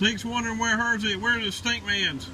Stink's wondering where hers is. Where's the stink man's?